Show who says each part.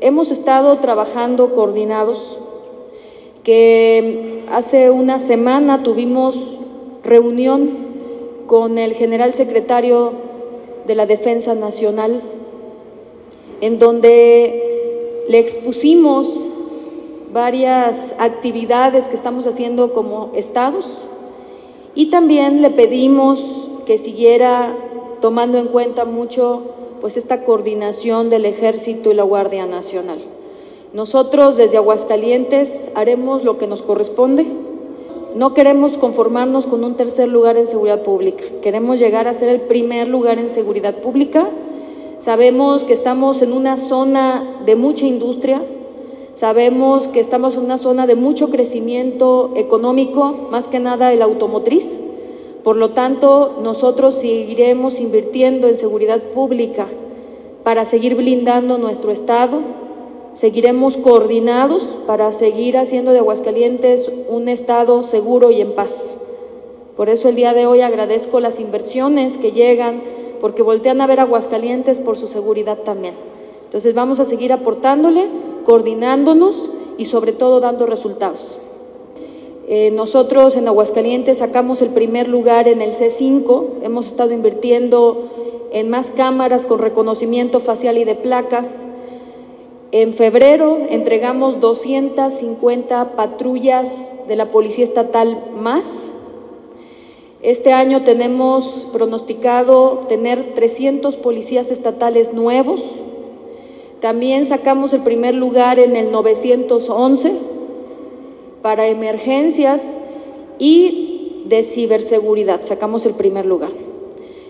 Speaker 1: hemos estado trabajando coordinados, que hace una semana tuvimos reunión con el general secretario de la Defensa Nacional, en donde le expusimos varias actividades que estamos haciendo como estados y también le pedimos que siguiera tomando en cuenta mucho pues esta coordinación del Ejército y la Guardia Nacional. Nosotros desde Aguascalientes haremos lo que nos corresponde. No queremos conformarnos con un tercer lugar en seguridad pública. Queremos llegar a ser el primer lugar en seguridad pública. Sabemos que estamos en una zona de mucha industria, sabemos que estamos en una zona de mucho crecimiento económico, más que nada el automotriz. Por lo tanto, nosotros seguiremos invirtiendo en seguridad pública para seguir blindando nuestro Estado, seguiremos coordinados para seguir haciendo de Aguascalientes un Estado seguro y en paz. Por eso el día de hoy agradezco las inversiones que llegan, porque voltean a ver Aguascalientes por su seguridad también. Entonces vamos a seguir aportándole, coordinándonos y sobre todo dando resultados. Eh, nosotros en Aguascalientes sacamos el primer lugar en el C5, hemos estado invirtiendo en más cámaras con reconocimiento facial y de placas. En febrero entregamos 250 patrullas de la Policía Estatal más. Este año tenemos pronosticado tener 300 policías estatales nuevos. También sacamos el primer lugar en el 911 para emergencias y de ciberseguridad. Sacamos el primer lugar.